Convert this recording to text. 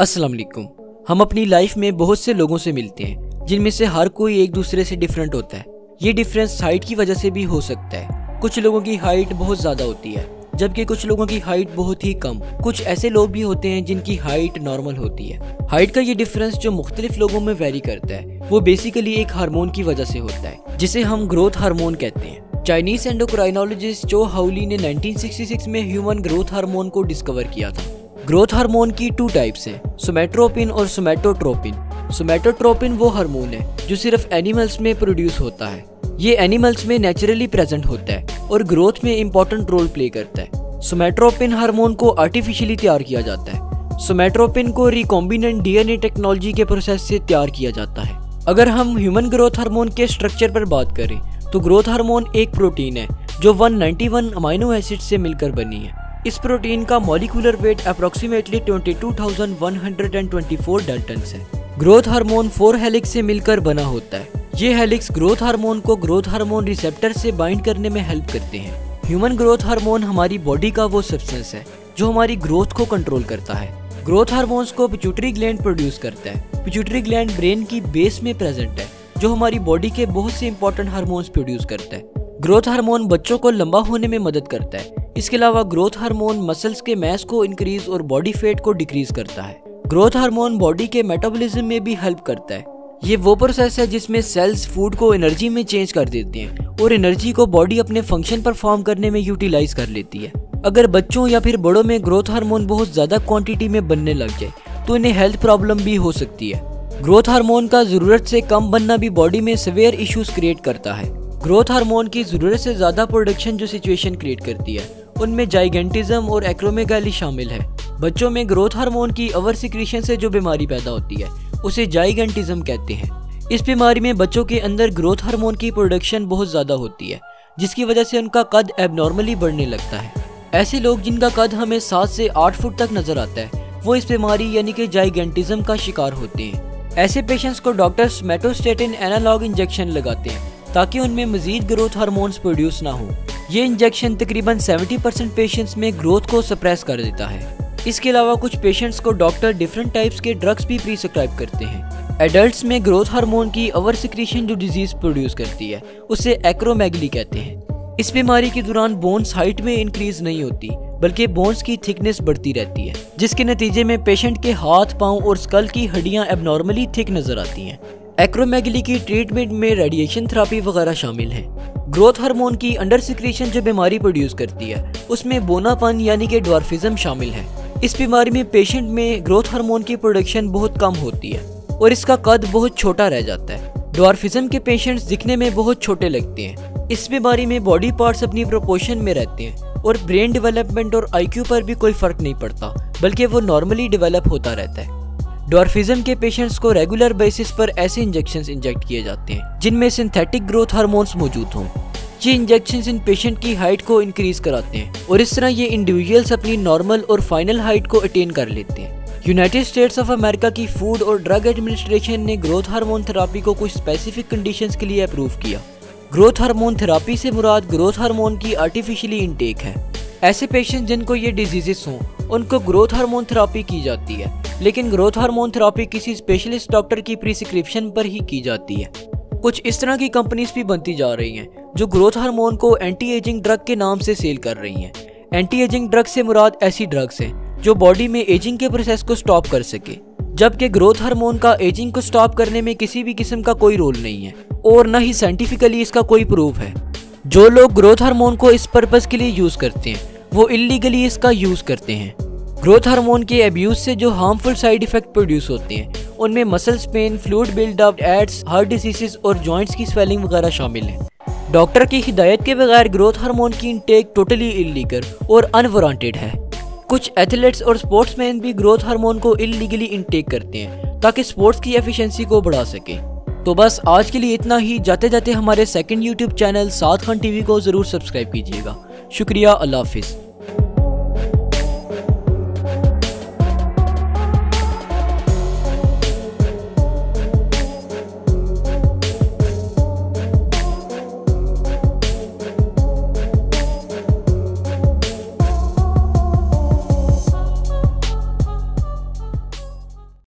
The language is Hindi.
अस्सलाम वालेकुम। हम अपनी लाइफ में बहुत से लोगों से मिलते हैं, जिनमें से हर कोई एक दूसरे से डिफरेंट होता है। ये डिफरेंस हाइट की वजह से भी हो सकता है। कुछ लोगों की हाइट बहुत ज़्यादा होती है, जबकि कुछ लोगों की हाइट बहुत ही कम। कुछ ऐसे लोग भी होते हैं जिनकी हाइट नॉर्मल होती है। हाइट का ये डिफरेंस जो मुख्तलिफ़ लोगों में वेरी करता है, वो बेसिकली एक हार्मोन की वजह से होता है, जिसे हम ग्रोथ हार्मोन कहते हैं। चाइनीज़ एंडोक्राइनोलॉजिस्ट जो हाउली ने 1966 में ह्यूमन ग्रोथ हार्मोन को डिस्कवर किया था। ग्रोथ हार्मोन की टू टाइप्स हैं सोमेट्रोपिन और सोमेटोट्रोपिन सोमेटोट्रोपिन वो हार्मोन है, जो सिर्फ़ एनिमल्स में प्रोड्यूस होता है। ये एनिमल्स में नेचुरली प्रेजेंट होता है और ग्रोथ में इम्पोर्टेंट रोल प्ले करता है। सोमेट्रोपिन हार्मोन को आर्टिफिशियली तैयार किया जाता है। सोमेट्रोपिन को रिकॉम्बिनेंट डीएनए टेक्नोलॉजी के प्रोसेस से तैयार किया जाता है। अगर हम ह्यूमन ग्रोथ हार्मोन के स्ट्रक्चर पर बात करें तो ग्रोथ हार्मोन एक प्रोटीन है, जो 191 अमाइनो एसिड से मिलकर बनी है। इस प्रोटीन का मॉलिकुलर वेट अप्रोक्सीमेटली 22,124 डाल्टन है। ग्रोथ हार्मोन फोर हेलिक्स से मिलकर बना होता है। ये हेलिक्स ग्रोथ हार्मोन को ग्रोथ हार्मोन रिसेप्टर से बाइंड करने में हेल्प करते हैं। ह्यूमन ग्रोथ हार्मोन हमारी बॉडी का वो सब्सटेंस है जो हमारी ग्रोथ को कंट्रोल करता है। ग्रोथ हार्मोन्स को पिचुटरी ग्लैंड प्रोड्यूस करता है। पिचुटरी ग्लैंड ब्रेन की बेस में प्रेजेंट है जो हमारी बॉडी के बहुत से इंपॉर्टेंट हार्मोन्स प्रोड्यूस करता है। ग्रोथ हार्मोन बच्चों को लंबा होने में मदद करता है। इसके अलावा ग्रोथ हार्मोन मसल्स के मैस को इंक्रीज और बॉडी फेट को डिक्रीज करता है। ग्रोथ हार्मोन बॉडी के मेटाबॉलिज्म में भी हेल्प करता है। ये वो प्रोसेस है जिसमें सेल्स फ़ूड को एनर्जी में चेंज कर देते हैं और एनर्जी को बॉडी अपने फ़ंक्शन परफॉर्म करने में यूटिलाइज कर लेती है। अगर बच्चों या फिर बड़ों में ग्रोथ हार्मोन बहुत ज़्यादा क्वांटिटी में बनने लग जाए तो इन्हें हेल्थ प्रॉब्लम भी हो सकती है। ग्रोथ हार्मोन का ज़रूरत से कम बनना भी बॉडी में सवेयर इश्यूज़ क्रिएट करता है। ग्रोथ हार्मोन की ज़रूरत से ज़्यादा प्रोडक्शन जो सिचुएशन क्रिएट करती है उनमें जाइगेंटिज्म और एक्रोमेगाली शामिल है। बच्चों में ग्रोथ हार्मोन की ओवर सिक्रीशन से जो बीमारी पैदा होती है, उसे जाइगेंटिज्म कहते हैं। इस बीमारी में बच्चों के अंदर ग्रोथ हार्मोन की प्रोडक्शन बहुत ज़्यादा होती है, जिसकी वजह से उनका कद एबनॉर्मली बढ़ने लगता है। ऐसे लोग जिनका कद हमें सात से आठ फुट तक नज़र आता है, वो इस बीमारी यानी कि जाइगेंटिज्म का शिकार होते हैं। ऐसे पेशेंट्स को डॉक्टर्स मेटोस्टेटिन एनालॉग इंजेक्शन लगाते हैं, ताकि उनमें मजीद ग्रोथ हार्मोन्स प्रोड्यूस ना हो। ये इंजेक्शन तकरीबन 70 परसेंट पेशेंट्स में ग्रोथ को सप्रेस कर देता है। इसके अलावा कुछ पेशेंट्स को डॉक्टर डिफरेंट टाइप्स के ड्रग्स भी प्रिस्क्राइब करते हैं। एडल्ट्स में ग्रोथ हार्मोन की ओवर सिक्रीशन जो डिज़ीज़ प्रोड्यूस करती है, उसे एक्रोमैगली कहते हैं। इस बीमारी के दौरान बोन्स हाइट में इंक्रीज नहीं होती, बल्कि बोन्स की थिकनेस बढ़ती रहती है, जिसके नतीजे में पेशेंट के हाथ, पाँव और स्कल की हड्डियाँ एबनॉर्मली थिक नज़र आती हैं। एक्रोमैगली की ट्रीटमेंट में रेडिएशन थेरापी वगैरह शामिल है। ग्रोथ हार्मोन की अंडर सिक्रेशन जो बीमारी प्रोड्यूस करती है, उसमें बोनापन यानी कि ड्वार्फिज्म शामिल है। इस बीमारी में पेशेंट में ग्रोथ हार्मोन की प्रोडक्शन बहुत कम होती है और इसका कद बहुत छोटा रह जाता है। ड्वार्फिज्म के पेशेंट्स दिखने में बहुत छोटे लगते हैं। इस बीमारी में बॉडी पार्ट्स अपनी प्रोपोर्शन में रहते हैं और ब्रेन डेवलपमेंट और आईक्यू पर भी कोई फ़र्क नहीं पड़ता, बल्कि वो नॉर्मली डेवलप होता रहता है। डॉर्फिज्म के पेशेंट्स को रेगुलर बेसिस पर ऐसे इंजेक्शन इंजेक्ट किए जाते हैं, जिनमें सिंथेटिक ग्रोथ हार्मोन्स मौजूद हों। ये इंजेक्शन इन पेशेंट की हाइट को इंक्रीज कराते हैं और इस तरह ये इंडिविजुअल्स अपनी नॉर्मल और फाइनल हाइट को अटेन कर लेते हैं। यूनाइटेड स्टेट्स ऑफ़ अमेरिका की फ़ूड और ड्रग एडमिनिस्ट्रेशन ने ग्रोथ हार्मोन थेरापी को कुछ स्पेसिफिक कंडीशंस के लिए अप्रूव किया। ग्रोथ हार्मोन थेरापी से मुराद ग्रोथ हार्मोन की आर्टिफिशियली इनटेक है। ऐसे पेशेंट जिनको ये डिजीजेस हों उनको ग्रोथ हार्मोन थेरापी की जाती है। लेकिन ग्रोथ हार्मोन थेरापी किसी स्पेशलिस्ट डॉक्टर की प्रिस्क्रिप्शन पर ही की जाती है। कुछ इस तरह की कंपनीज़ भी बनती जा रही हैं, जो ग्रोथ हार्मोन को एंटी एजिंग ड्रग के नाम से सेल कर रही हैं। एंटी एजिंग ड्रग से मुराद ऐसी ड्रग्स हैं, जो बॉडी में एजिंग के प्रोसेस को स्टॉप कर सके। जबकि ग्रोथ हार्मोन का एजिंग को स्टॉप करने में किसी भी किस्म का कोई रोल नहीं है, और न ही साइंटिफिकली इसका कोई प्रूफ है। जो लोग ग्रोथ हार्मोन को इस पर्पज के लिए यूज़ करते हैं वो इलीगली इसका यूज़ करते हैं। ग्रोथ हार्मोन के अब्यूज से जो हार्मफुल साइड इफ़ेक्ट प्रोड्यूस होते हैं, उनमें muscles pain fluid buildup AIDS heart diseases और जॉइंट्स की स्वेलिंग वगैरह शामिल है। डॉक्टर की हिदायत के बगैर ग्रोथ हार्मोन की इनटेक टोटली इलीगल और अनवांटेड है। कुछ एथलीट्स और स्पोर्ट्समैन भी ग्रोथ हार्मोन को इलीगली इनटेक करते हैं, ताकि स्पोर्ट्स की एफिशिएंसी को बढ़ा सके। तो बस आज के लिए इतना ही। जाते जाते हमारे सेकंड यूट्यूब चैनल सात खान टीवी को ज़रूर सब्सक्राइब कीजिएगा। शुक्रिया। अल्लाह हाफिज़।